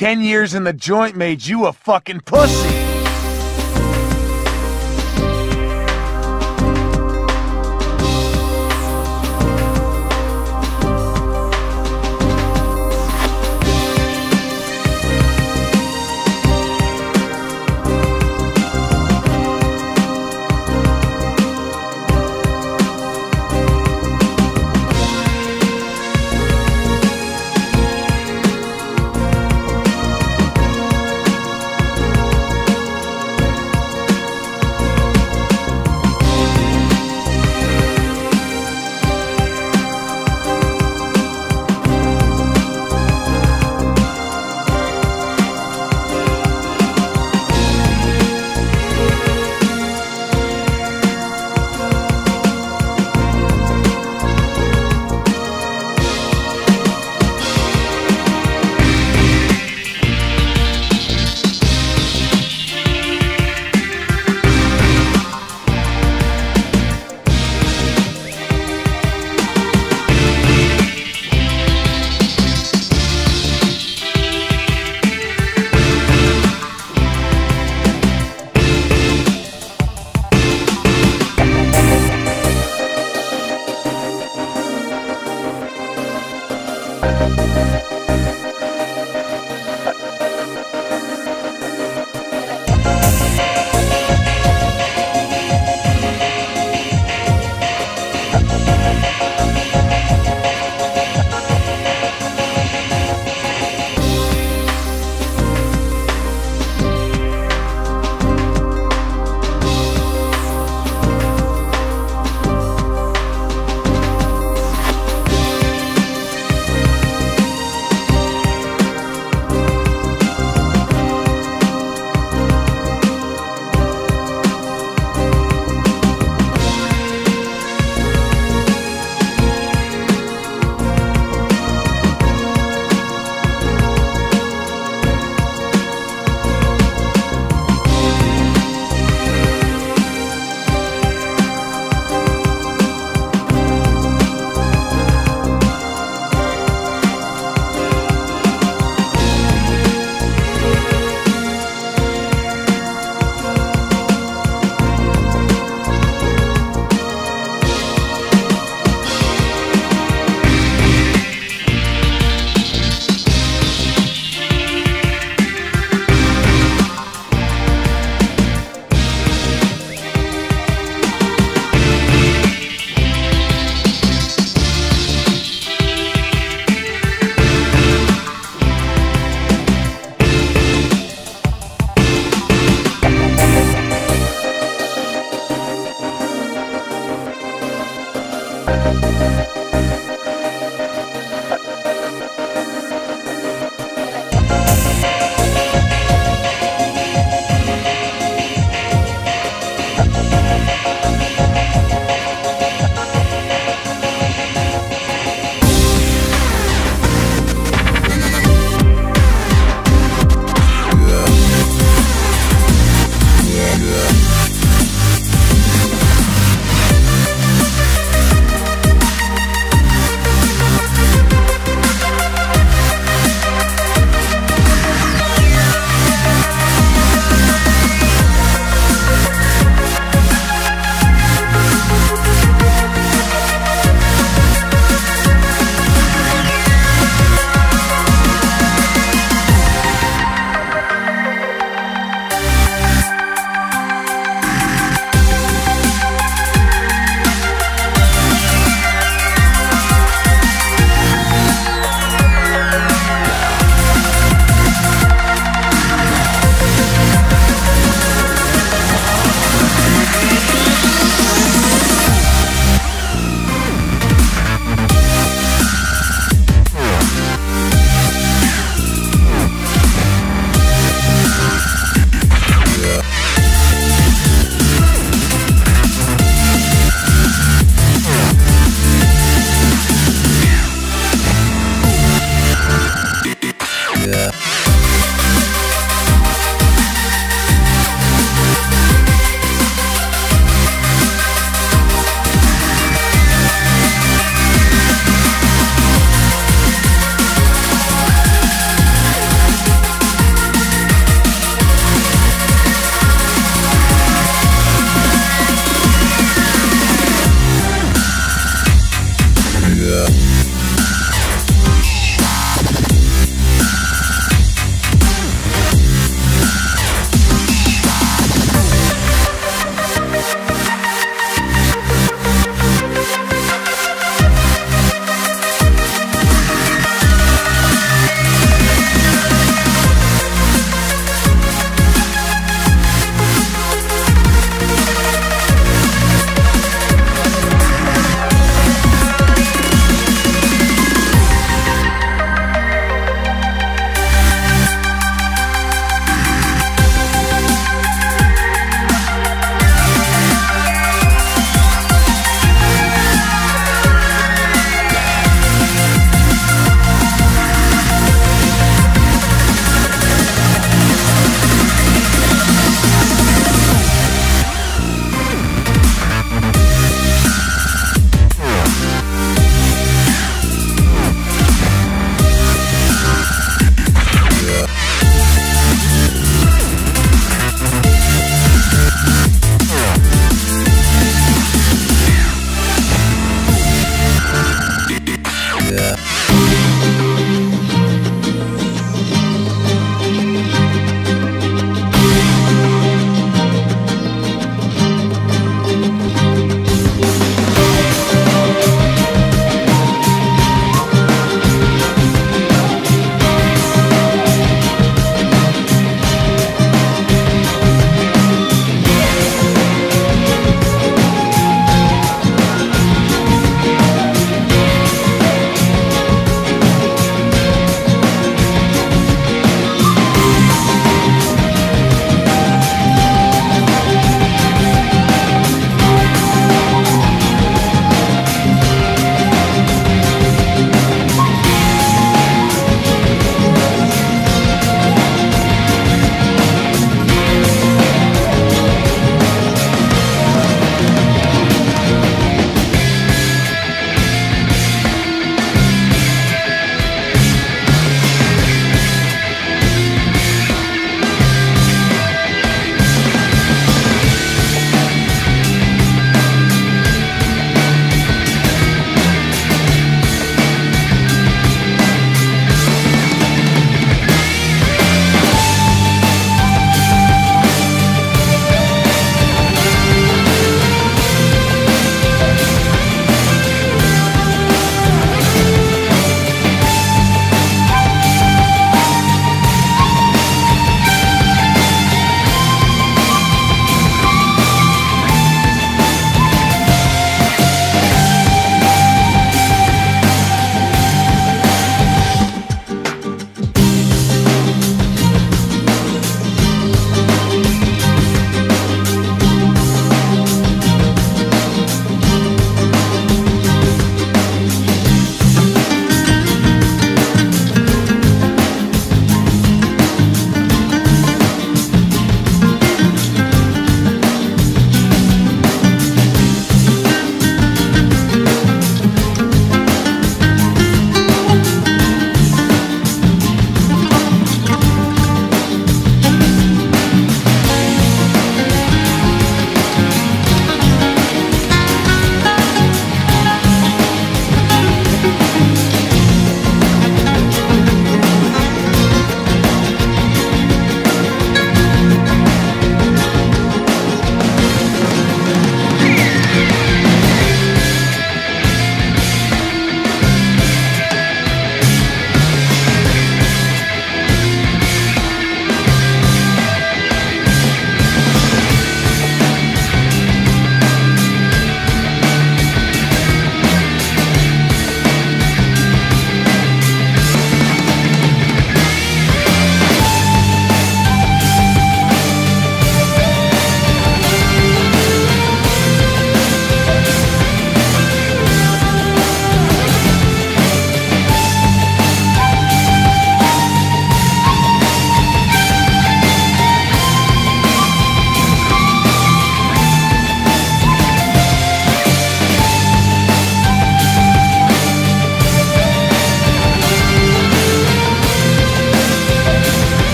Ten years in the joint made you a fucking pussy.